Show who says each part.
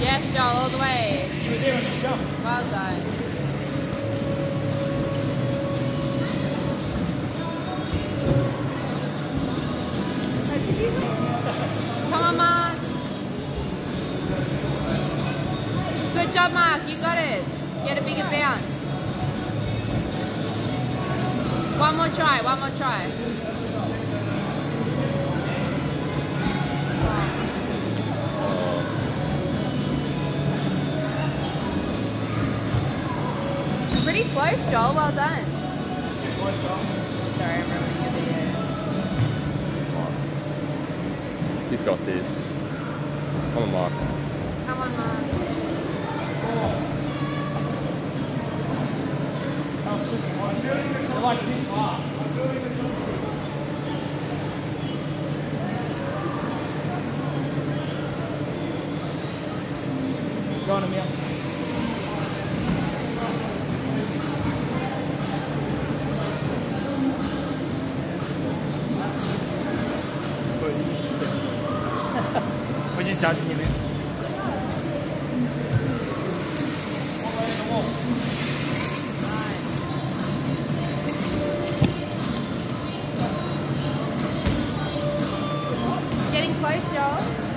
Speaker 1: Yes, Joel, all the way.
Speaker 2: You were there.
Speaker 1: Well done. Come on, Mark. Good job, Mark. You got it. Get a bigger bounce. One more try. One more try. Pretty close, Joel. Well done. Sorry, I'm ruining your video.
Speaker 3: He's got this. Come on, Mark.
Speaker 1: Come on, Mark.
Speaker 2: I like this far. Go on, Emil. touching him. Getting close, Joel.